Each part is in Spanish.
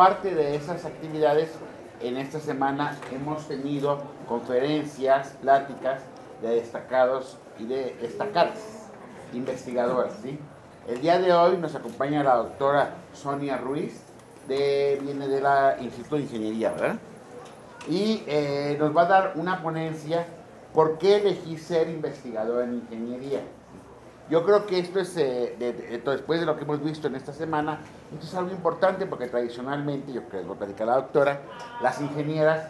entonces, como parte de esas actividades, en esta semana hemos tenido conferencias, pláticas de destacados y de destacadas investigadoras. El día de hoy nos acompaña la doctora Sonia Ruiz, de, viene del Instituto de Ingeniería, ¿verdad? Y eh, nos va a dar una ponencia, ¿por qué elegí ser investigador en ingeniería? Yo creo que esto es, eh, después de lo que hemos visto en esta semana, esto es algo importante porque tradicionalmente, yo creo que lo platicar la doctora, las ingenieras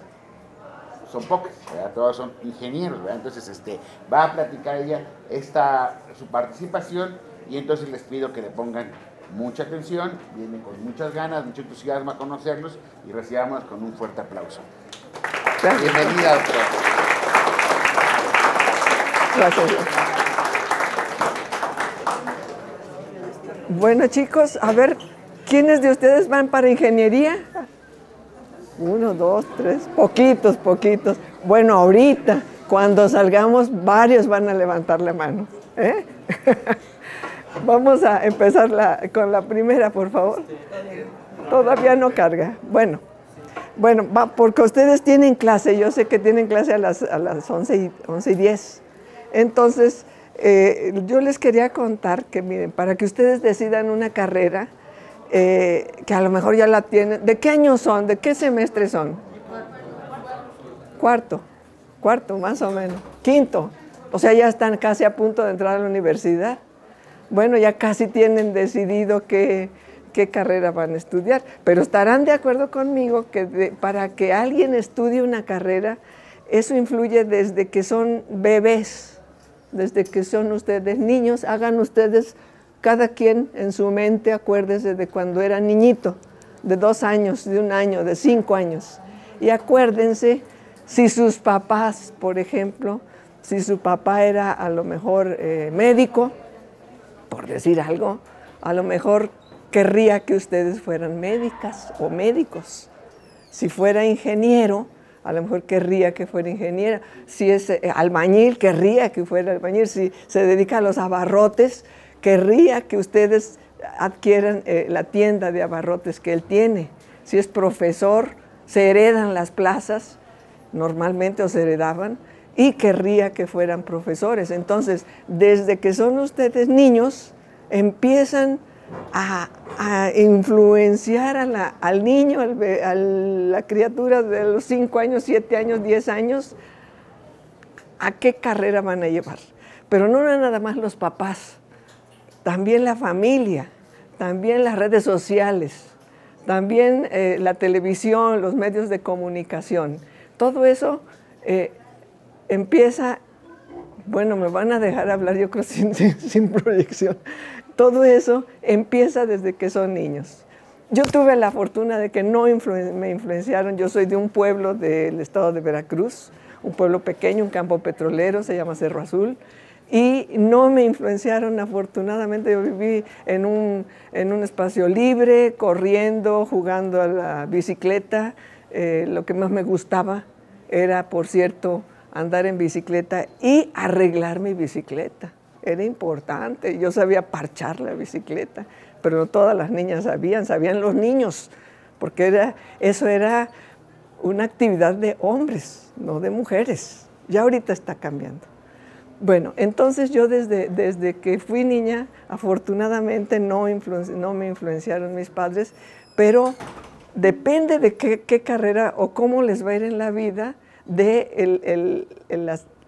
son pocas, ¿verdad? todos son ingenieros, ¿verdad? entonces este, va a platicar ella esta, su participación y entonces les pido que le pongan mucha atención, vienen con muchas ganas, mucho entusiasmo a conocerlos y recibamos con un fuerte aplauso. Bienvenida, doctora. Gracias. Bueno, chicos, a ver, ¿quiénes de ustedes van para ingeniería? Uno, dos, tres, poquitos, poquitos. Bueno, ahorita, cuando salgamos, varios van a levantar la mano. ¿eh? Vamos a empezar con la primera, por favor. Todavía no carga. Bueno, bueno, va, porque ustedes tienen clase, yo sé que tienen clase a las, a las 11, y, 11 y 10. Entonces, eh, yo les quería contar que, miren, para que ustedes decidan una carrera, eh, que a lo mejor ya la tienen, ¿de qué años son? ¿De qué semestre son? Cuarto, cuarto más o menos, quinto. O sea, ya están casi a punto de entrar a la universidad. Bueno, ya casi tienen decidido qué carrera van a estudiar, pero estarán de acuerdo conmigo que para que alguien estudie una carrera, eso influye desde que son bebés desde que son ustedes niños, hagan ustedes cada quien en su mente, acuérdese de cuando era niñito, de dos años, de un año, de cinco años. Y acuérdense si sus papás, por ejemplo, si su papá era a lo mejor eh, médico, por decir algo, a lo mejor querría que ustedes fueran médicas o médicos. Si fuera ingeniero, a lo mejor querría que fuera ingeniera, si es eh, albañil, querría que fuera albañil, si se dedica a los abarrotes, querría que ustedes adquieran eh, la tienda de abarrotes que él tiene. Si es profesor, se heredan las plazas, normalmente o se heredaban, y querría que fueran profesores. Entonces, desde que son ustedes niños, empiezan a, influenciar al niño, a la criatura de los 5 años, 7 años, 10 años, a qué carrera van a llevar. Pero no nada más los papás, también la familia, también las redes sociales, también eh, la televisión, los medios de comunicación. Todo eso eh, empieza, bueno, me van a dejar hablar yo creo sin proyección, todo eso empieza desde que son niños. Yo tuve la fortuna de que no me influenciaron. Yo soy de un pueblo del estado de Veracruz, un pueblo pequeño, un campo petrolero, se llama Cerro Azul. Y no me influenciaron, afortunadamente. Yo viví en un, en un espacio libre, corriendo, jugando a la bicicleta. Eh, lo que más me gustaba era, por cierto, andar en bicicleta y arreglar mi bicicleta era importante. Yo sabía parchar la bicicleta, pero no todas las niñas sabían, sabían los niños, porque era, eso era una actividad de hombres, no de mujeres. Ya ahorita está cambiando. Bueno, entonces yo desde, desde que fui niña, afortunadamente no, no me influenciaron mis padres, pero depende de qué, carrera o cómo les va a ir en la vida, de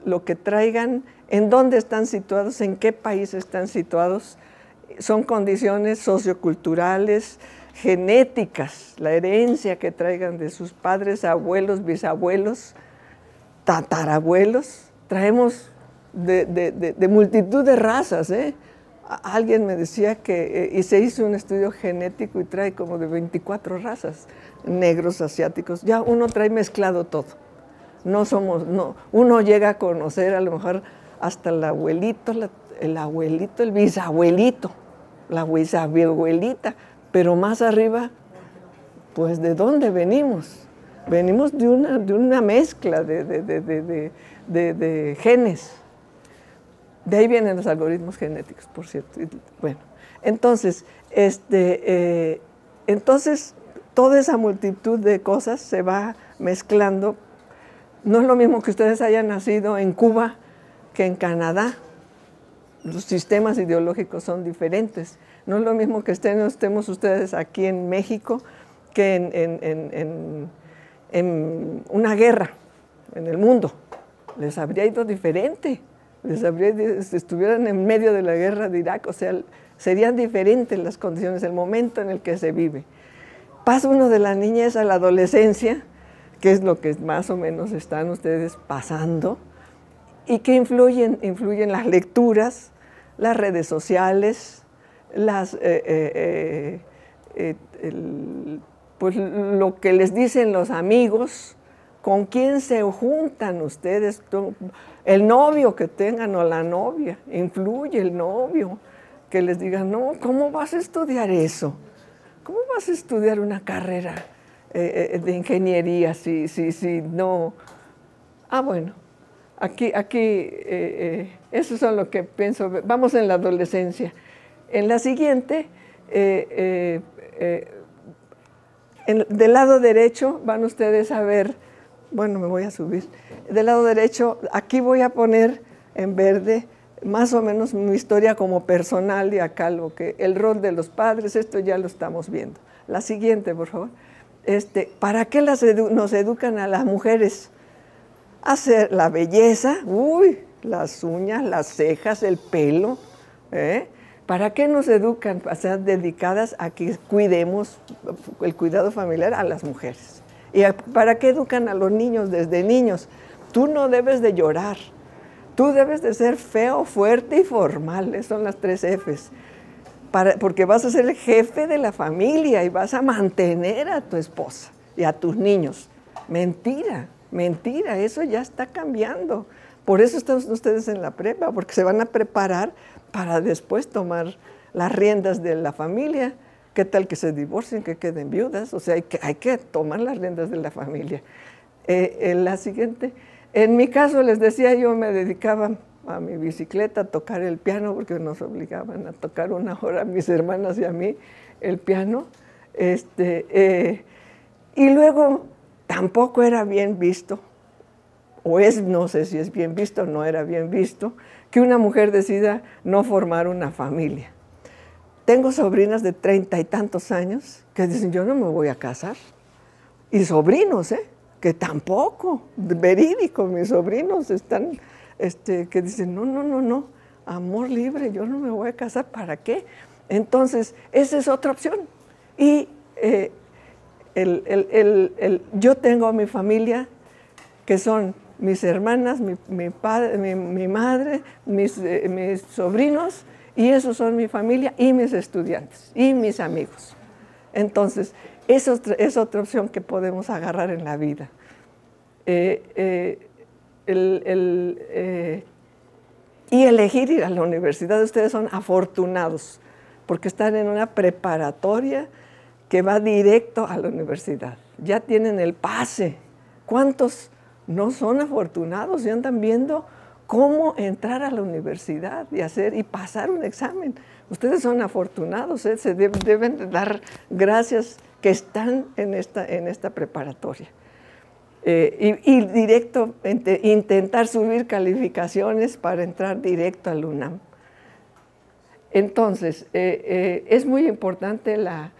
lo que traigan en dónde están situados, en qué país están situados. Son condiciones socioculturales, genéticas, la herencia que traigan de sus padres, abuelos, bisabuelos, tatarabuelos. Traemos de, multitud de razas. ¿eh? Alguien me decía que, eh, y se hizo un estudio genético y trae como de 24 razas, negros, asiáticos, ya uno trae mezclado todo. No somos, no, uno llega a conocer a lo mejor hasta el abuelito, el abuelito, el bisabuelito, la bisabuelita, pero más arriba, pues ¿de dónde venimos? Venimos de una, de una mezcla de, de, genes. De ahí vienen los algoritmos genéticos, por cierto. Bueno, entonces, este, eh, entonces toda esa multitud de cosas se va mezclando. No es lo mismo que ustedes hayan nacido en Cuba que en Canadá. Los sistemas ideológicos son diferentes. No es lo mismo que estén, estemos ustedes aquí en México que en, en una guerra en el mundo. Les habría ido diferente. Les habría, si estuvieran en medio de la guerra de Irak, o sea, serían diferentes las condiciones, el momento en el que se vive. Pasa uno de la niñez a la adolescencia, que es lo que más o menos están ustedes pasando, y que influyen, influyen las lecturas, las redes sociales, las, eh, eh, eh, pues lo que les dicen los amigos, con quién se juntan ustedes, el novio que tengan o la novia, influye el novio, que les diga, no, ¿cómo vas a estudiar eso? ¿Cómo vas a estudiar una carrera eh, eh, de ingeniería si, si, si no? Ah, bueno, aquí, aquí, eh, eso es lo que pienso. Vamos en la adolescencia. En la siguiente, del lado derecho van ustedes a ver, bueno, me voy a subir, del lado derecho, aquí voy a poner en verde más o menos mi historia como personal y acá lo que el rol de los padres, esto ya lo estamos viendo. La siguiente, por favor. Este, ¿Para qué las nos educan a las mujeres? Hacer la belleza, uy, las uñas, las cejas, el pelo. ¿eh? ¿Para qué nos educan? Para ser dedicadas a que cuidemos el cuidado familiar a las mujeres. ¿Y para qué educan a los niños desde niños? Tú no debes de llorar Tú debes de ser feo, fuerte y formal. Son las tres Fs. porque vas a ser el jefe de la familia y vas a mantener a tu esposa y a tus niños. Mentira, mentira, eso ya está cambiando. Por eso están ustedes en la prepa, porque se van a preparar para después tomar las riendas de la familia. ¿Qué tal que se divorcien, que queden viudas? O sea, hay que, hay que tomar las riendas de la familia. Eh, en la siguiente. En mi caso, les decía, yo me dedicaba a mi bicicleta a tocar el piano, porque nos obligaban a tocar una hora mis hermanas y a mí el piano. Este, eh, y luego tampoco era bien visto, o es, no sé si es bien visto no era bien visto, que una mujer decida no formar una familia. Tengo sobrinas de treinta y tantos años que dicen, yo no me voy a casar. Y sobrinos, ¿eh? que tampoco, verídico, mis sobrinos están, este, que dicen, no, no, no, no, amor libre, yo no me voy a casar, ¿para qué? Entonces, esa es otra opción. Y eh, yo tengo mi familia, que son mis hermanas, mi, padre, mi, madre, mis, eh, mis sobrinos, y esos son mi familia y mis estudiantes y mis amigos. Entonces, eso es otra opción que podemos agarrar en la vida. Eh, eh, y elegir ir a la universidad, ustedes son afortunados, porque están en una preparatoria que va directo a la universidad. Ya tienen el pase. ¿Cuántos no son afortunados y andan viendo cómo entrar a la universidad y hacer y pasar un examen? Ustedes son afortunados, se deben, dar gracias que están en esta, en esta preparatoria. Eh, y, directo, intentar subir calificaciones para entrar directo al UNAM. Entonces, eh, eh, es muy importante la,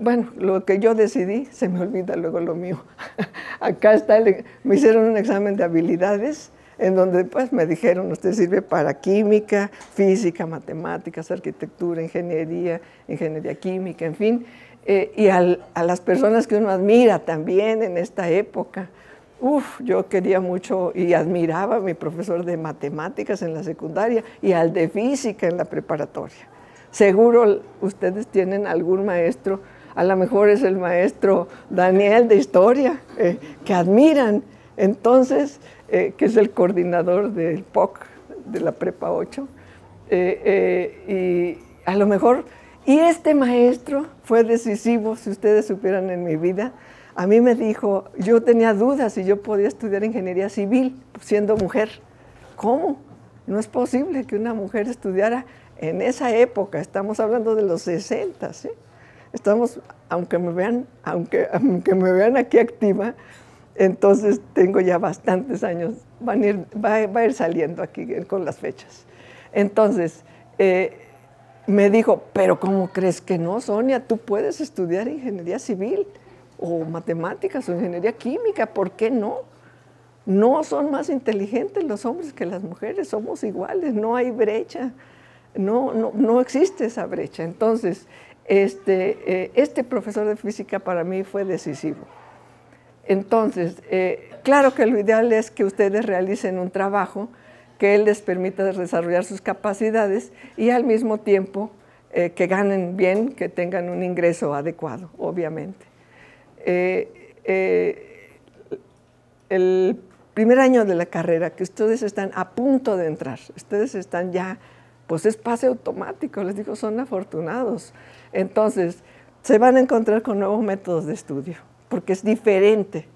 bueno, lo que yo decidí, se me olvida luego lo mío. Acá está, me hicieron un examen de habilidades en donde pues me dijeron, usted sirve para química, física, matemáticas, arquitectura, ingeniería, ingeniería química, en fin. Eh, y a las personas que uno admira también en esta época. Uf, yo quería mucho y admiraba a mi profesor de matemáticas en la secundaria y al de física en la preparatoria. Seguro ustedes tienen algún maestro, a lo mejor es el maestro Daniel de historia, eh, que admiran. Entonces, eh, que es el coordinador del POC de la Prepa 8. y a lo mejor y este maestro fue decisivo, si ustedes supieran en mi vida. A mí me dijo, yo tenía dudas si yo podía estudiar ingeniería civil siendo mujer. ¿Cómo? No es posible que una mujer estudiara en esa época, estamos hablando de los 60, ¿sí? Estamos, aunque me vean, aunque, aunque me vean aquí activa, entonces tengo ya bastantes años, van a ir, va, a ir saliendo aquí con las fechas. Entonces, eh, me dijo, pero ¿cómo crees que no, Sonia? Tú puedes estudiar ingeniería civil o matemáticas o ingeniería química, ¿por qué no? No son más inteligentes los hombres que las mujeres, somos iguales, no hay brecha, no, no, no existe esa brecha. Entonces, este, eh, este profesor de física para mí fue decisivo. Entonces, eh, claro que lo ideal es que ustedes realicen un trabajo que les permita desarrollar sus capacidades y al mismo tiempo eh, que ganen bien, que tengan un ingreso adecuado, obviamente. el primer año de la carrera, que ustedes están a punto de entrar, ustedes están ya, pues es pase automático, les digo, son afortunados. Entonces, se van a encontrar con nuevos métodos de estudio, porque es diferente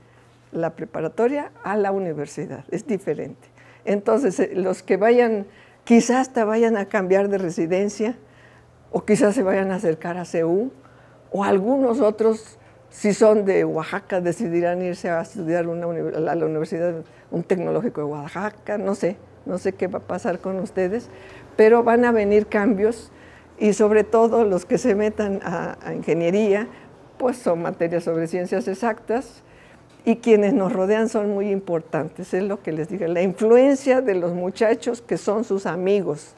la preparatoria a la universidad, es diferente. Entonces, eh, los que vayan, quizás hasta vayan a cambiar de residencia, o quizás se vayan a acercar a CEU, o algunos otros, si son de Oaxaca, decidirán irse a estudiar a la universidad, un tecnológico de Oaxaca, no sé, no sé qué va a pasar con ustedes, pero van a venir cambios y sobre todo los que se metan a, ingeniería, pues son materias sobre ciencias exactas y quienes nos rodean son muy importantes, es lo que les digo, la influencia de los muchachos que son sus amigos,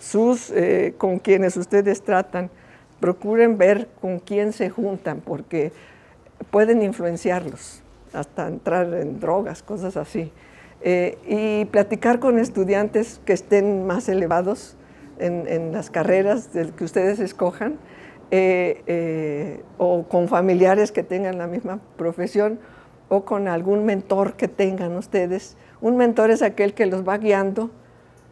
sus, eh, con quienes ustedes tratan, procuren ver con quién se juntan porque pueden influenciarlos, hasta entrar en drogas, cosas así. Eh, y platicar con estudiantes que estén más elevados, en, las carreras que ustedes escojan, eh, eh, o con familiares que tengan la misma profesión, o con algún mentor que tengan ustedes. Un mentor es aquel que los va guiando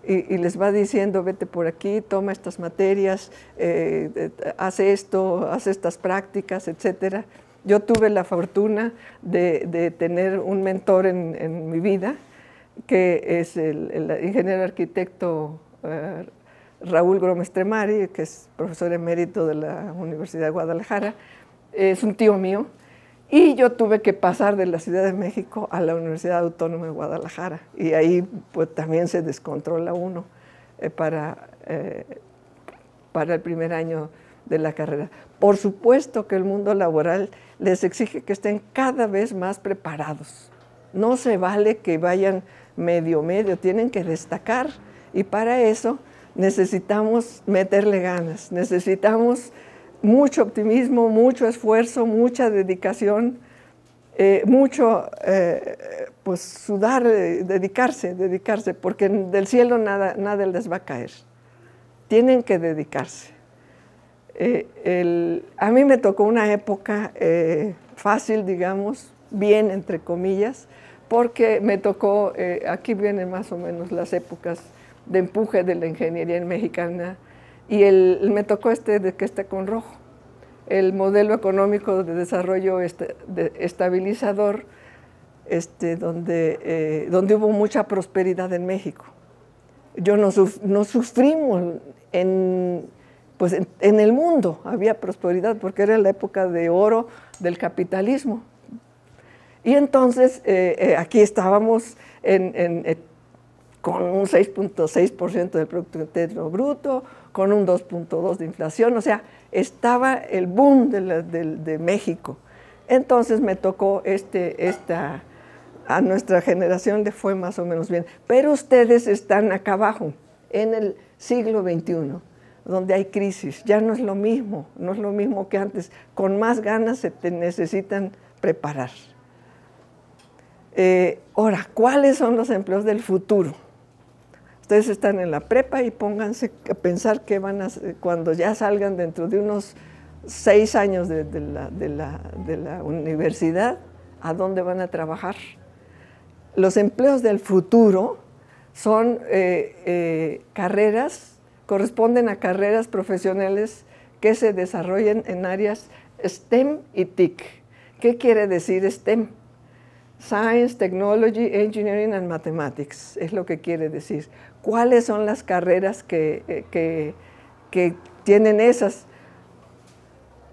y, les va diciendo, vete por aquí, toma estas materias, eh, hace esto, hace estas prácticas, etc. Yo tuve la fortuna de, tener un mentor en, mi vida, que es el, ingeniero arquitecto Raúl Gómez Tremari, que es profesor emérito de la Universidad de Guadalajara, es un tío mío, y yo tuve que pasar de la Ciudad de México a la Universidad Autónoma de Guadalajara, y ahí pues también se descontrola uno eh, para, eh, para el primer año de la carrera. Por supuesto que el mundo laboral les exige que estén cada vez más preparados. No se vale que vayan medio medio, tienen que destacar y para eso necesitamos meterle ganas, necesitamos mucho optimismo, mucho esfuerzo, mucha dedicación, eh, mucho, eh, pues sudar, eh, dedicarse, dedicarse, porque del cielo nada, nada les va a caer. Tienen que dedicarse. a mí me tocó una época fácil, digamos, bien entre comillas, porque me tocó, aquí vienen más o menos las épocas de empuje de la ingeniería mexicana y me tocó este de que esté con rojo, el modelo económico de desarrollo este, estabilizador, este, donde, eh, donde hubo mucha prosperidad en México. Yo no, no sufrimos en, pues en, el mundo, había prosperidad porque era la época de oro del capitalismo. Y entonces eh, eh, aquí estábamos en, en con un 6.6% del Producto Interno Bruto, con un 2.2% de inflación, o sea, estaba el boom de, México. Entonces me tocó este, esta, a nuestra generación le fue más o menos bien, pero ustedes están acá abajo, en el siglo XXI, donde hay crisis, ya no es lo mismo, no es lo mismo que antes, con más ganas se te necesitan preparar. Eh, ahora, ¿cuáles son los empleos del futuro? Ustedes están en la prepa y pónganse a pensar que van a, cuando ya salgan dentro de unos seis años de, la, universidad, ¿a dónde van a trabajar? Los empleos del futuro son eh, eh, carreras, corresponden a carreras profesionales que se desarrollen en áreas STEM y TIC. ¿Qué quiere decir STEM? Science, Technology, Engineering and Mathematics, es lo que quiere decir cuáles son las carreras que, eh, tienen esas.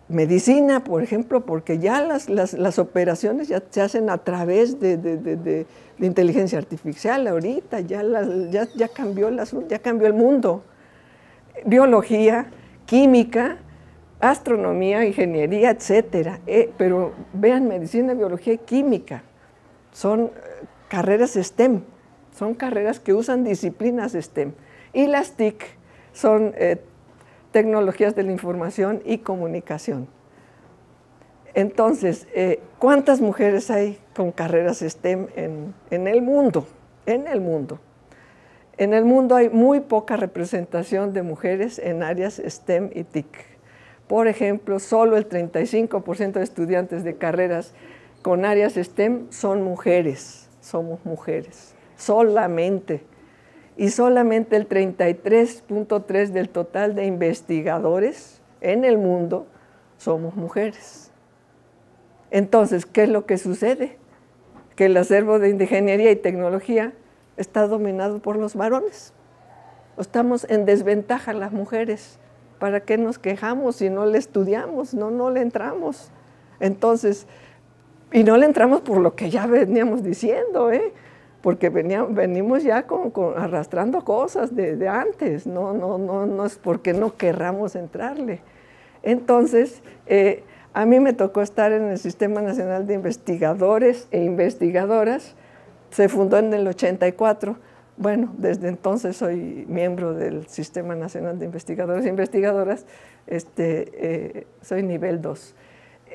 medicina, por ejemplo, porque ya las, operaciones ya se hacen a través de, inteligencia artificial ahorita, ya, ya, cambió el ya cambió el mundo. Biología, química, astronomía, ingeniería, etcétera. Eh, pero vean, medicina, biología y química son eh, carreras STEM, son carreras que usan disciplinas STEM. Y las TIC son eh, tecnologías de la información y comunicación. Entonces, eh, ¿cuántas mujeres hay con carreras STEM en, en, el mundo? En el mundo. En el mundo hay muy poca representación de mujeres en áreas STEM y TIC. Por ejemplo, solo el 35% de estudiantes de carreras con áreas STEM son mujeres, somos mujeres, solamente y solamente el 33.3 del total de investigadores en el mundo somos mujeres. Entonces, ¿qué es lo que sucede? Que el acervo de ingeniería y tecnología está dominado por los varones. Estamos en desventaja las mujeres. ¿Para qué nos quejamos si no le estudiamos? No, no le entramos. Entonces, y no le entramos por lo que ya veníamos diciendo, ¿eh? porque venimos ya con, arrastrando cosas de, antes, no, no, no, no es porque no querramos entrarle. Entonces, eh, a mí me tocó estar en el Sistema Nacional de Investigadores e Investigadoras, se fundó en el 84, bueno, desde entonces soy miembro del Sistema Nacional de Investigadores e Investigadoras, este, eh, soy nivel 2.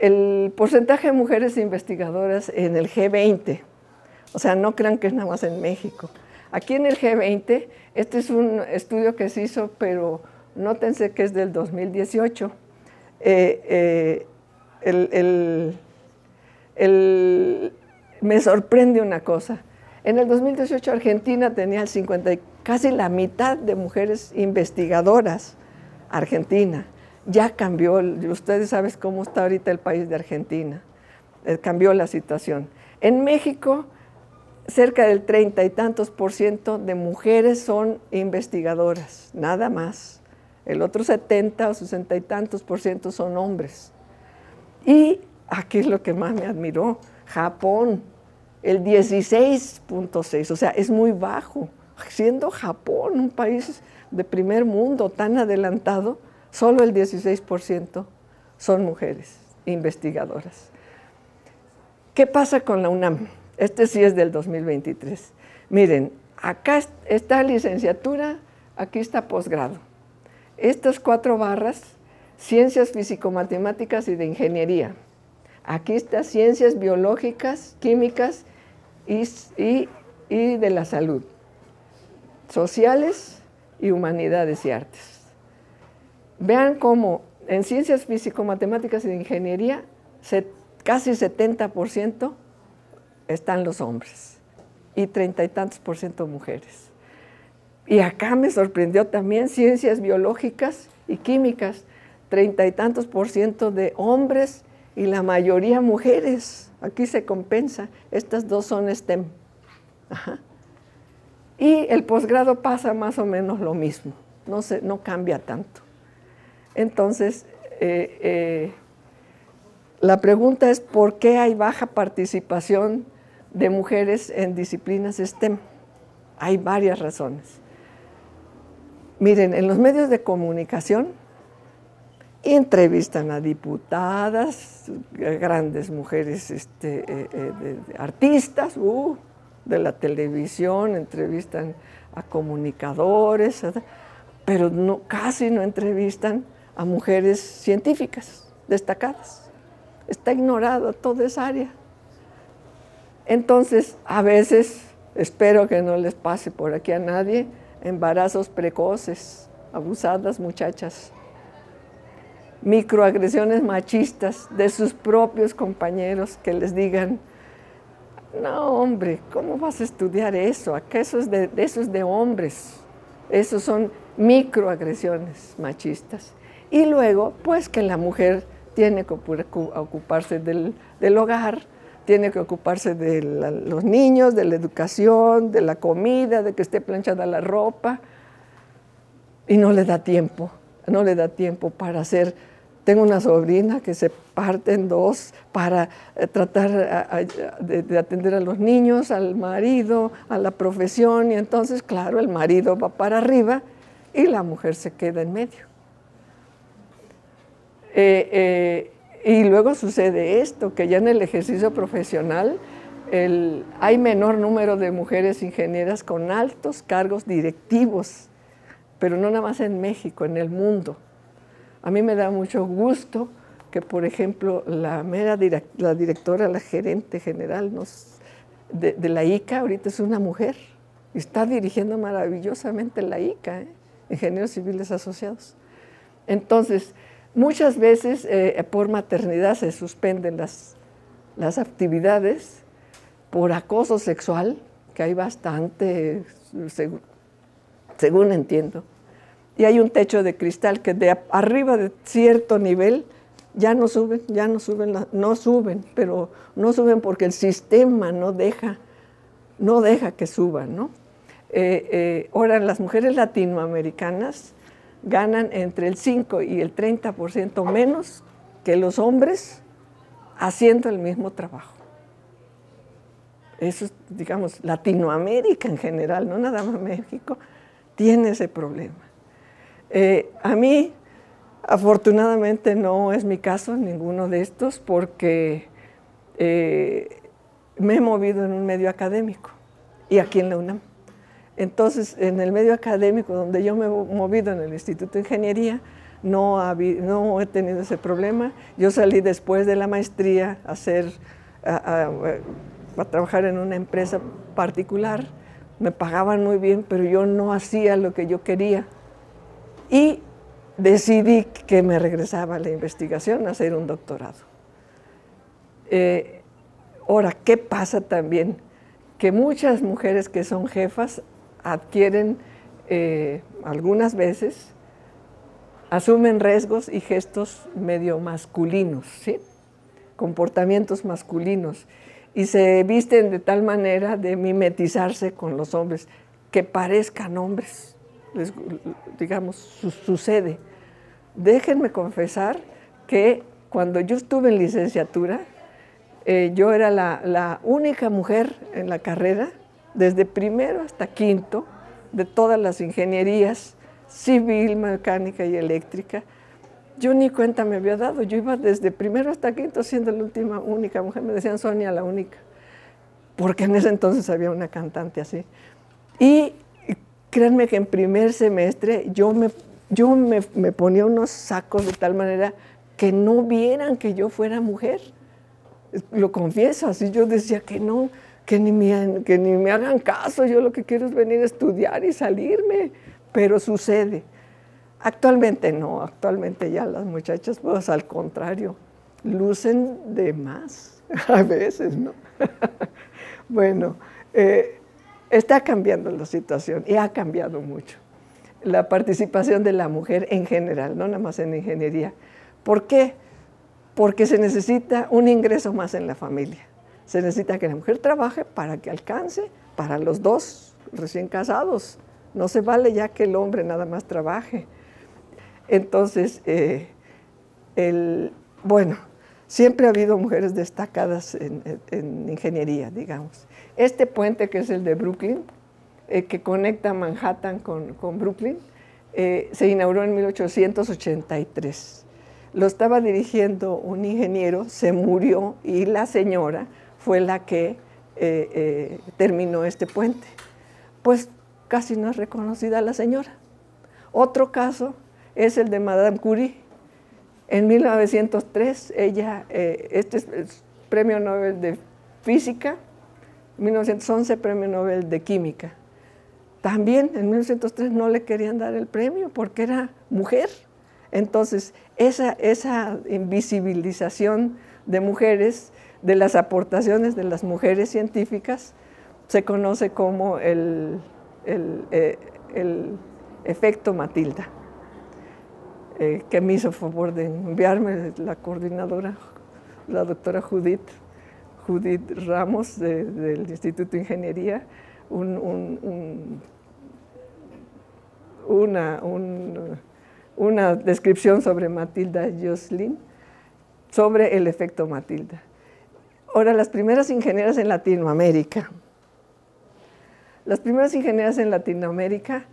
El porcentaje de mujeres investigadoras en el G20, o sea, no crean que es nada más en México. Aquí en el G20, este es un estudio que se hizo, pero nótense que es del 2018. Eh, eh, me sorprende una cosa. En el 2018 Argentina tenía el 50, casi la mitad de mujeres investigadoras. Argentina. Ya cambió, ustedes saben cómo está ahorita el país de Argentina. Eh, cambió la situación. En México cerca del treinta y tantos por ciento de mujeres son investigadoras, nada más. El otro 70 o 60 y tantos por ciento son hombres. Y aquí es lo que más me admiró, Japón, el 16.6, o sea, es muy bajo. Siendo Japón un país de primer mundo tan adelantado, solo el 16% son mujeres investigadoras. ¿Qué pasa con la UNAM? Este sí es del 2023. Miren, acá está licenciatura, aquí está posgrado. Estas cuatro barras, ciencias físico-matemáticas y de ingeniería. Aquí está ciencias biológicas, químicas y, y de la salud. Sociales y humanidades y artes. Vean cómo en ciencias físico-matemáticas y de ingeniería, casi 70% están los hombres y treinta y tantos por ciento mujeres. Y acá me sorprendió también ciencias biológicas y químicas, treinta y tantos por ciento de hombres y la mayoría mujeres. Aquí se compensa. Estas dos son STEM. Y el posgrado pasa más o menos lo mismo, no, se, no cambia tanto. Entonces, eh, eh, la pregunta es por qué hay baja participación de mujeres en disciplinas STEM. Hay varias razones. Miren, en los medios de comunicación entrevistan a diputadas, grandes mujeres este, eh, artistas uh, de la televisión, entrevistan a comunicadores, pero casi no entrevistan a mujeres científicas destacadas. Está ignorado toda esa área. Entonces, a veces, espero que no les pase por aquí a nadie, embarazos precoces, abusadas muchachas, microagresiones machistas de sus propios compañeros que les digan, no hombre, ¿cómo vas a estudiar eso? Eso es de, eso es de hombres, esos son microagresiones machistas. Y luego, pues que la mujer tiene que ocuparse del, del hogar, tiene que ocuparse de los niños, de la educación, de la comida, de que esté planchada la ropa, y no le da tiempo, no le da tiempo para hacer Tengo una sobrina que se parte en dos para eh, tratar de, atender a los niños, al marido, a la profesión, y entonces, claro, el marido va para arriba y la mujer se queda en medio. Eh, eh, y luego sucede esto, que ya en el ejercicio profesional hay menor número de mujeres ingenieras con altos cargos directivos, pero no nada más en México, en el mundo. A mí me da mucho gusto que, por ejemplo, la mera la directora, la gerente general de, la ICA ahorita es una mujer y está dirigiendo maravillosamente la ICA, ¿eh? Ingenieros Civiles Asociados. Entonces, muchas veces eh, por maternidad se suspenden las, las actividades por acoso sexual, que hay bastante, según entiendo y hay un techo de cristal que de arriba de cierto nivel ya no suben, ya no suben, no suben, pero no suben porque el sistema no deja, no deja que suban, ¿no? Eh, eh, ahora, las mujeres latinoamericanas ganan entre el 5 y el 30% menos que los hombres haciendo el mismo trabajo. Eso es, digamos, Latinoamérica en general, no nada más México, tiene ese problema. Eh, a mí, afortunadamente, no es mi caso ninguno de estos porque eh, me he movido en un medio académico y aquí en la UNAM. Entonces, en el medio académico donde yo me he movido en el Instituto de Ingeniería, no, he tenido ese problema. Yo salí después de la maestría a trabajar en una empresa particular. Me pagaban muy bien, pero yo no hacía lo que yo quería y decidí que me regresaba a la investigación a hacer un doctorado. Eh, ahora, ¿qué pasa también? Que muchas mujeres que son jefas adquieren eh, algunas veces, asumen riesgos y gestos medio masculinos, ¿sí? comportamientos masculinos, y se visten de tal manera de mimetizarse con los hombres, que parezcan hombres digamos, sucede. Déjenme confesar que cuando yo estuve en licenciatura, eh, yo era la, única mujer en la carrera, desde primero hasta quinto, de todas las ingenierías, civil, mecánica y eléctrica. Yo ni cuenta me había dado, yo iba desde primero hasta quinto siendo la última, única mujer, me decían Sonia la única, porque en ese entonces había una cantante así. Y créanme que en primer semestre yo me, yo me, ponía unos sacos de tal manera que no vieran que yo fuera mujer. Lo confieso, así yo decía que no, que ni, me, que ni me hagan caso, yo lo que quiero es venir a estudiar y salirme, pero sucede. Actualmente no, actualmente ya las muchachas, pues al contrario, lucen de más, a veces, ¿no? bueno, eh, Está cambiando la situación y ha cambiado mucho. La participación de la mujer en general, no nada más en ingeniería. ¿Por qué? Porque se necesita un ingreso más en la familia. Se necesita que la mujer trabaje para que alcance para los dos recién casados. No se vale ya que el hombre nada más trabaje. Entonces, eh, el, bueno, siempre ha habido mujeres destacadas en ingeniería, digamos. Este puente que es el de Brooklyn, eh, que conecta Manhattan con, Brooklyn, eh, se inauguró en 1883. Lo estaba dirigiendo un ingeniero, se murió y la señora fue la que eh, terminó este puente. Pues casi no es reconocida la señora. Otro caso es el de Madame Curie. En 1903, ella, este es premio Nobel de Física, 1911 Premio Nobel de Química. También en 1903 no le querían dar el premio porque era mujer. Entonces, esa, esa invisibilización de mujeres, de las aportaciones de las mujeres científicas, se conoce como el, el, eh, efecto Matilda, eh, que me hizo favor de enviarme la coordinadora, la doctora Judith Judith Ramos del Instituto de Ingeniería, un, una, una descripción sobre Matilda Jocelyn, sobre el efecto Matilda. Ahora, las primeras ingenieras en Latinoamérica. Las primeras ingenieras en Latinoamérica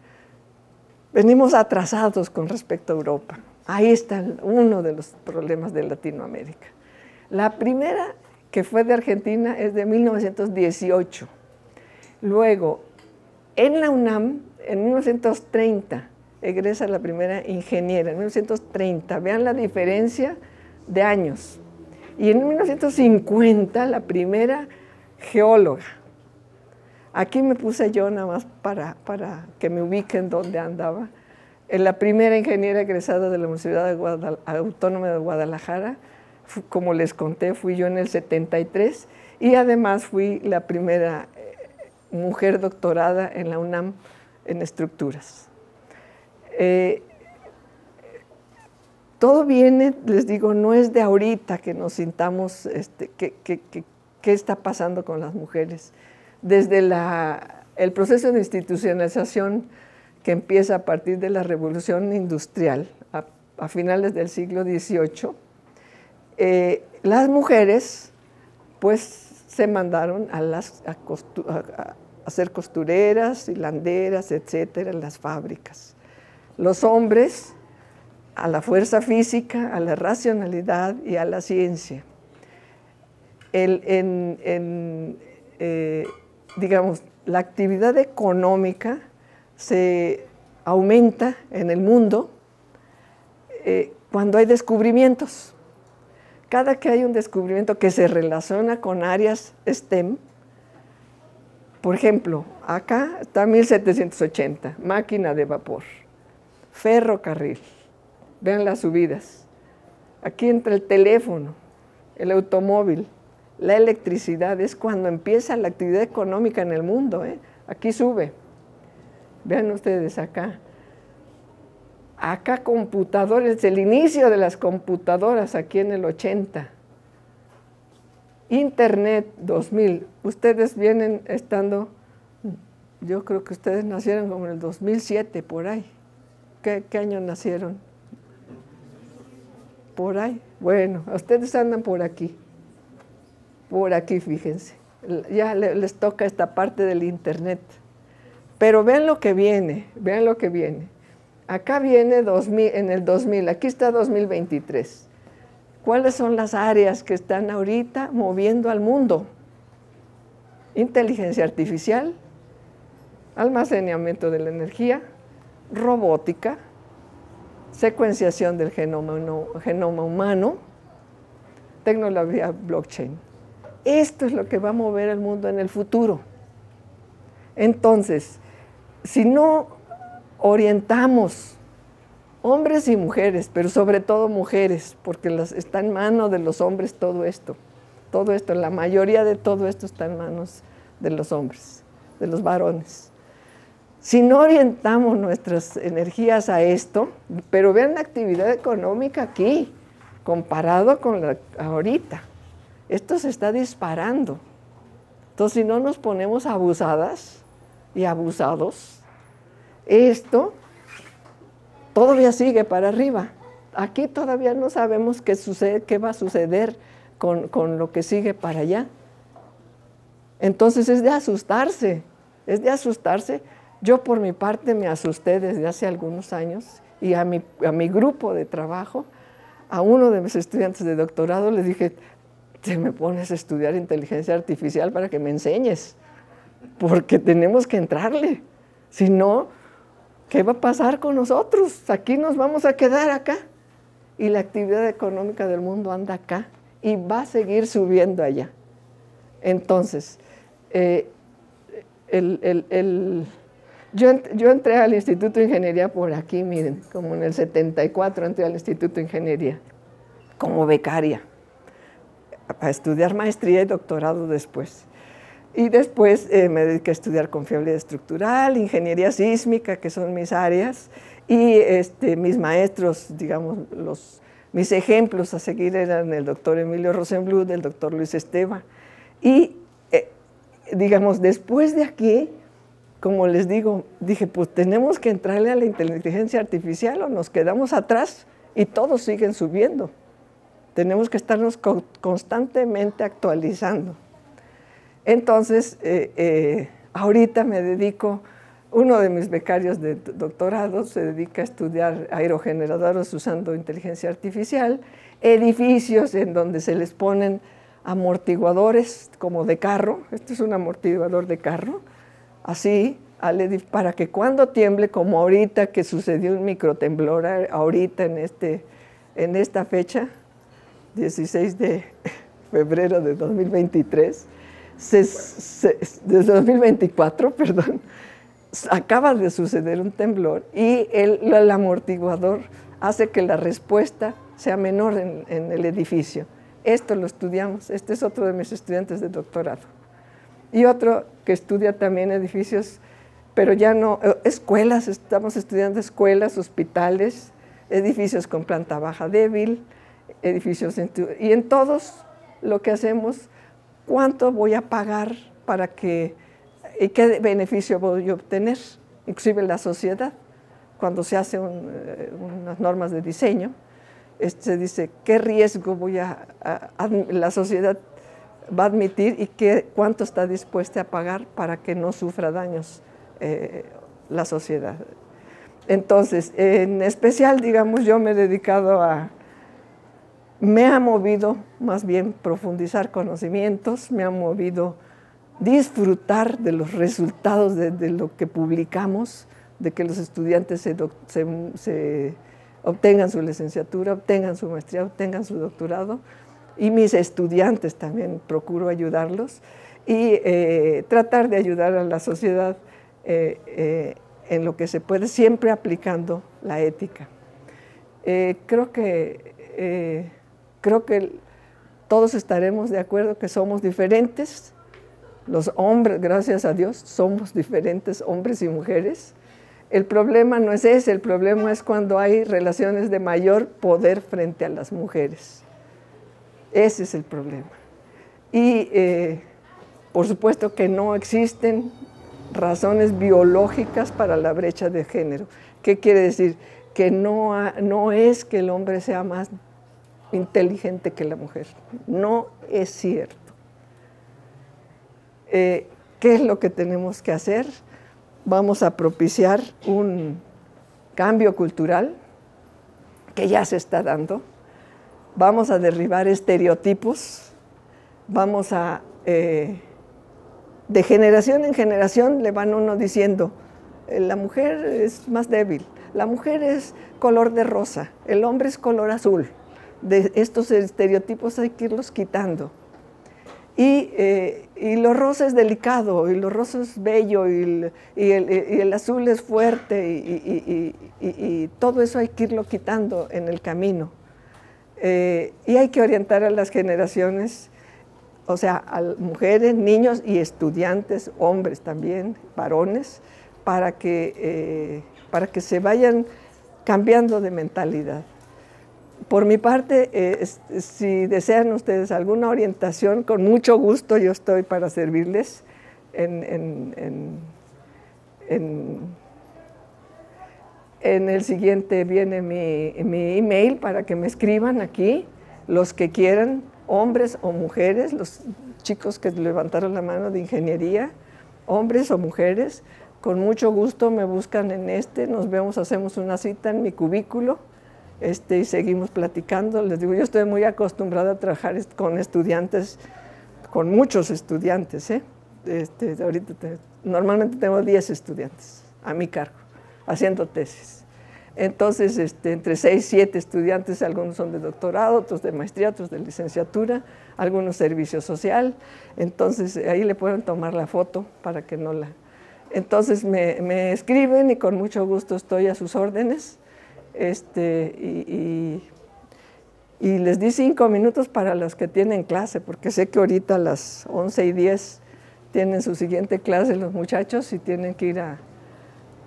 venimos atrasados con respecto a Europa. Ahí está uno de los problemas de Latinoamérica. La primera que fue de Argentina es de 1918. Luego, en la UNAM, en 1930, egresa la primera ingeniera, en 1930. Vean la diferencia de años. Y en 1950, la primera geóloga. Aquí me puse yo nada más para, para que me ubiquen dónde andaba. En la primera ingeniera egresada de la Universidad Autónoma de Guadalajara, como les conté, fui yo en el 73 y además fui la primera eh, mujer doctorada en la UNAM en estructuras. Eh, todo viene, les digo, no es de ahorita que nos sintamos este, qué está pasando con las mujeres. Desde el proceso de institucionalización que empieza a partir de la revolución industrial a, finales del siglo XVIII, eh, las mujeres pues se mandaron a, las, ser costureras, hilanderas, etcétera, en las fábricas. Los hombres a la fuerza física, a la racionalidad y a la ciencia. en, eh, digamos, la actividad económica se aumenta en el mundo eh, cuando hay descubrimientos. Cada que hay un descubrimiento que se relaciona con áreas STEM, por ejemplo, acá está 1780, máquina de vapor, ferrocarril, vean las subidas. Aquí entra el teléfono, el automóvil, la electricidad, es cuando empieza la actividad económica en el mundo. ¿eh? Aquí sube. Vean ustedes acá. Acá computadores, el inicio de las computadoras aquí en el 80. Internet 2000. Ustedes vienen estando, yo creo que ustedes nacieron como en el 2007, por ahí. ¿Qué, qué año nacieron? Por ahí. Bueno, ustedes andan por aquí. Por aquí, fíjense. Ya les toca esta parte del Internet. Pero vean lo que viene, vean lo que viene. Acá viene 2000, en el 2000, aquí está 2023. ¿Cuáles son las áreas que están ahorita moviendo al mundo? Inteligencia artificial, almacenamiento de la energía, robótica, secuenciación del genoma, genoma humano, tecnología blockchain. Esto es lo que va a mover el mundo en el futuro. Entonces, si no orientamos hombres y mujeres, pero sobre todo mujeres, porque está en manos de los hombres todo esto, todo esto, la mayoría de todo esto está en manos de los hombres, de los varones. Si no orientamos nuestras energías a esto, pero vean la actividad económica aquí, comparado con la ahorita, esto se está disparando. Entonces, si no nos ponemos abusadas, y abusados, esto todavía sigue para arriba. Aquí todavía no sabemos qué, va a suceder con lo que sigue para allá. Entonces es de asustarse, es de asustarse. Yo por mi parte me asusté desde hace algunos años y a mi, a mi grupo de trabajo, a uno de mis estudiantes de doctorado le dije, te me pones a estudiar inteligencia artificial para que me enseñes porque tenemos que entrarle. Si no, ¿qué va a pasar con nosotros? Aquí nos vamos a quedar acá. Y la actividad económica del mundo anda acá y va a seguir subiendo allá. Entonces, eh, yo, yo, entré al Instituto de Ingeniería por aquí, miren, como en el 74 entré al Instituto de Ingeniería, como becaria, a estudiar maestría y doctorado después. Y después eh, me dediqué a estudiar confiabilidad estructural, ingeniería sísmica, que son mis áreas, y este, mis maestros, digamos, los, mis ejemplos a seguir eran el doctor Emilio Rosenblut, el doctor Luis Esteva. Y, eh, digamos, después de aquí, como les digo, dije, pues tenemos que entrarle a la inteligencia artificial o nos quedamos atrás y todos siguen subiendo. Tenemos que estarnos constantemente actualizando. Entonces, eh, eh, ahorita me dedico, uno de mis becarios de doctorado se dedica a estudiar aerogeneradores usando inteligencia artificial, edificios en donde se les ponen amortiguadores como de carro, este es un amortiguador de carro, así, para que cuando tiemble, como ahorita que sucedió un microtemblor, ahorita en, este, en esta fecha, 16 de febrero de 2023, de 2024, perdón, acaba de suceder un temblor y el, amortiguador hace que la respuesta sea menor en, en el edificio. Esto lo estudiamos, este es otro de mis estudiantes de doctorado y otro que estudia también edificios, pero ya no, eh, escuelas, estamos estudiando escuelas, hospitales, edificios con planta baja débil, edificios, y en todos lo que hacemos, ¿cuánto voy a pagar para que, y qué beneficio voy a obtener? Inclusive la sociedad, cuando se hacen eh, unas normas de diseño, se dice, ¿qué riesgo voy a la sociedad va a admitir y qué, cuánto está dispuesta a pagar para que no sufra daños eh, la sociedad. Entonces, en especial, digamos, yo me he dedicado a, me ha movido más bien profundizar conocimientos, me ha movido disfrutar de los resultados de, lo que publicamos, de que los estudiantes se, obtengan su licenciatura, obtengan su maestría, obtengan su doctorado y mis estudiantes también procuro ayudarlos y eh, tratar de ayudar a la sociedad eh, eh, en lo que se puede, siempre aplicando la ética. creo, que, creo que todos estaremos de acuerdo que somos diferentes, los hombres, gracias a Dios, somos diferentes hombres y mujeres. El problema no es ese, el problema es cuando hay relaciones de mayor poder frente a las mujeres. Ese es el problema. Y eh, por supuesto que no existen razones biológicas para la brecha de género. ¿Qué quiere decir? Que no, no es que el hombre sea más inteligente que la mujer. No es cierto. Eh, ¿Qué es lo que tenemos que hacer? Vamos a propiciar un cambio cultural que ya se está dando vamos a derribar estereotipos, vamos a, eh, de generación en generación le van uno diciendo, eh, la mujer es más débil, la mujer es color de rosa, el hombre es color azul. De estos estereotipos hay que irlos quitando. Y, eh, y lo rosa es delicado, y lo rosa es bello, y el, azul es fuerte, y todo eso hay que irlo quitando en el camino. Eh, y hay que orientar a las generaciones, o sea, a mujeres, niños y estudiantes, hombres también, varones, para que, eh, para que se vayan cambiando de mentalidad. Por mi parte, eh, si desean ustedes alguna orientación, con mucho gusto yo estoy para servirles en en el siguiente viene mi, email para que me escriban aquí, los que quieran, hombres o mujeres, los chicos que levantaron la mano de ingeniería, hombres o mujeres, con mucho gusto me buscan en este, nos vemos, hacemos una cita en mi cubículo este, y seguimos platicando. Les digo, yo estoy muy acostumbrada a trabajar con estudiantes, con muchos estudiantes. ¿eh? Este, ahorita normalmente tengo 10 estudiantes a mi cargo haciendo tesis. Entonces, este, entre seis, siete estudiantes, algunos son de doctorado, otros de maestría, otros de licenciatura, algunos servicio social. Entonces, ahí le pueden tomar la foto para que no la... Entonces, me, escriben y con mucho gusto estoy a sus órdenes. Este, y, les di cinco minutos para los que tienen clase, porque sé que ahorita a las once y diez tienen su siguiente clase los muchachos y tienen que ir a,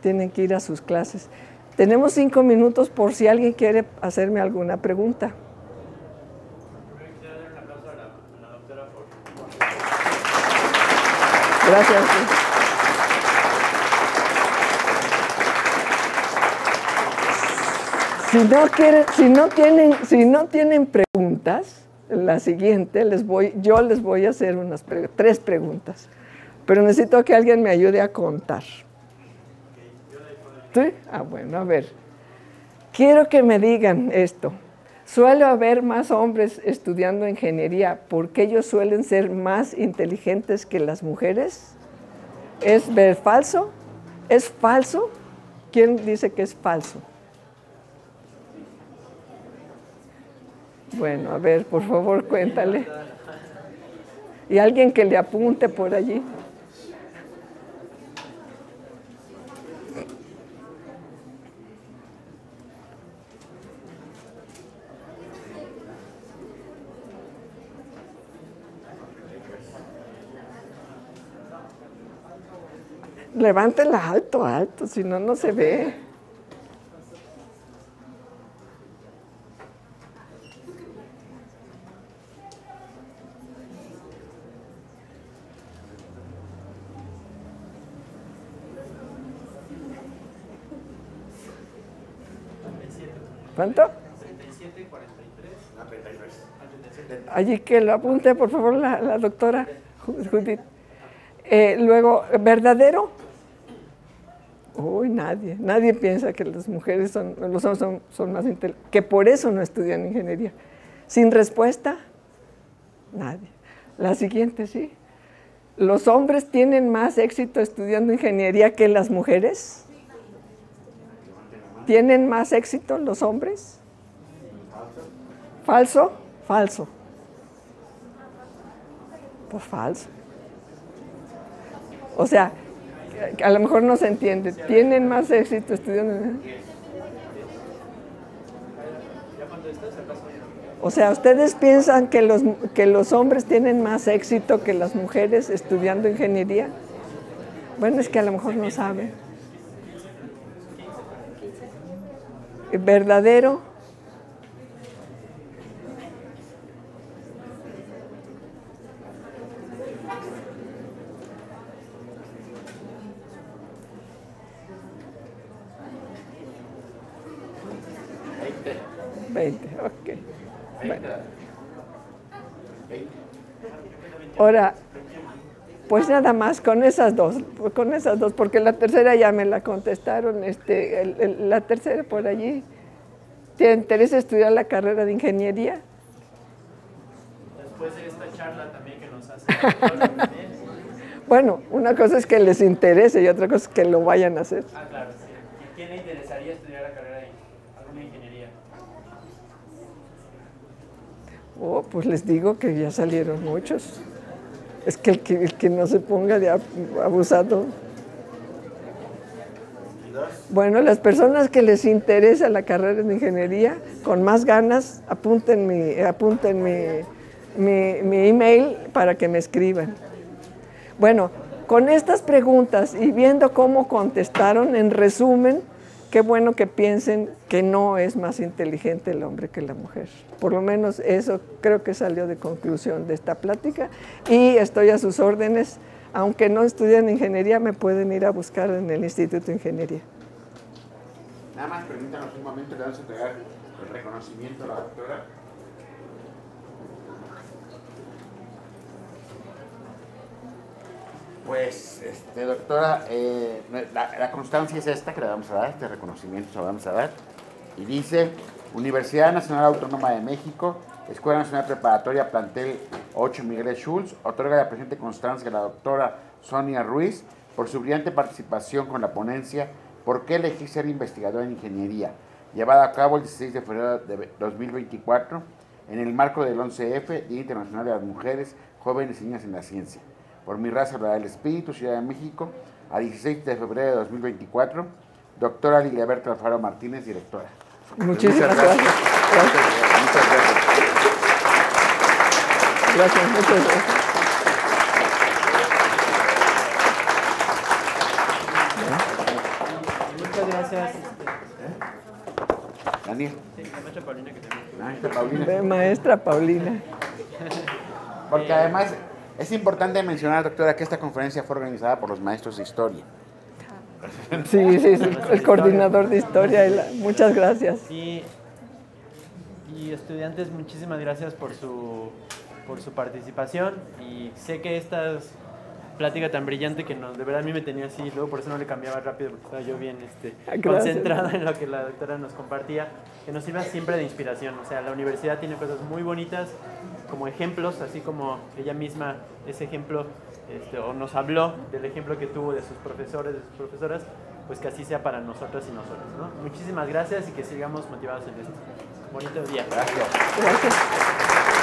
tienen que ir a sus clases. Tenemos cinco minutos por si alguien quiere hacerme alguna pregunta. Gracias. Si no, quieren, si no, tienen, si no tienen preguntas, la siguiente les voy, yo les voy a hacer unas pre tres preguntas, pero necesito que alguien me ayude a contar. Ah, bueno, a ver. Quiero que me digan esto. Suele haber más hombres estudiando ingeniería porque ellos suelen ser más inteligentes que las mujeres. ¿Es ver falso? ¿Es falso? ¿Quién dice que es falso? Bueno, a ver, por favor, cuéntale. Y alguien que le apunte por allí. Levántela alto, alto, si no, no se ve. ¿Cuánto? 37, 43. Allí que lo apunte, por favor, la, doctora Judith. Eh, luego, ¿verdadero? Nadie. Nadie piensa que las mujeres son, los hombres son, son más inteligentes, que por eso no estudian ingeniería. Sin respuesta, nadie. La siguiente, sí. ¿Los hombres tienen más éxito estudiando ingeniería que las mujeres? ¿Tienen más éxito los hombres? ¿Falso? Falso. Pues falso. O sea, a lo mejor no se entiende. ¿Tienen más éxito estudiando? O sea, ¿ustedes piensan que los, que los hombres tienen más éxito que las mujeres estudiando ingeniería? Bueno, es que a lo mejor no saben. ¿Verdadero? Ahora, pues nada más con esas dos, con esas dos, porque la tercera ya me la contestaron, este, la tercera por allí. ¿Te interesa estudiar la carrera de ingeniería? Después de esta charla también que nos hace. bueno, una cosa es que les interese y otra cosa es que lo vayan a hacer. Ah, claro, sí. ¿Y quién le interesaría estudiar la carrera de alguna ingeniería? Oh, pues les digo que ya salieron muchos. Es que el que, no se ponga de abusado. Bueno, las personas que les interesa la carrera de ingeniería, con más ganas, apunten mi, apunten mi, mi email para que me escriban. Bueno, con estas preguntas y viendo cómo contestaron, en resumen, qué bueno que piensen que no es más inteligente el hombre que la mujer. Por lo menos eso creo que salió de conclusión de esta plática y estoy a sus órdenes. Aunque no estudien ingeniería, me pueden ir a buscar en el Instituto de Ingeniería. Nada más permítanos un momento, le vamos a entregar el reconocimiento a la doctora. Pues, este, doctora, eh, la, constancia es esta que le vamos a dar, este reconocimiento se lo vamos a dar. Y dice, Universidad Nacional Autónoma de México, Escuela Nacional Preparatoria Plantel 8 Miguel Schulz, otorga la presente constancia a la doctora Sonia Ruiz por su brillante participación con la ponencia ¿Por qué elegí ser investigador en ingeniería? llevada a cabo el 16 de febrero de 2024 en el marco del 11F, Día Internacional de las Mujeres, Jóvenes y Niñas en la Ciencia por mi raza del espíritu, Ciudad de México, a 16 de febrero de 2024, doctora Liliaberta Alfaro Martínez, directora. Muchísimas gracias. Gracias. Muchas gracias. Gracias, muchas gracias. Muchas gracias. Daniel. Sí, la maestra Paulina que también. Maestra Paulina. Maestra Paulina. Porque además es importante mencionar, doctora, que esta conferencia fue organizada por los maestros de historia. Sí, sí, sí, el coordinador de historia. y la- muchas gracias. Y, y estudiantes, muchísimas gracias por su, por su participación. Y sé que esta plática tan brillante que nos, de verdad a mí me tenía así, luego por eso no le cambiaba rápido porque estaba yo bien este, Ah, concentrada en lo que la doctora nos compartía, que nos sirva siempre de inspiración. O sea, la universidad tiene cosas muy bonitas como ejemplos, así como ella misma ese ejemplo, este, o nos habló del ejemplo que tuvo de sus profesores, de sus profesoras, pues que así sea para nosotras y nosotros. ¿no? Muchísimas gracias y que sigamos motivados en este bonito día. Gracias. Gracias.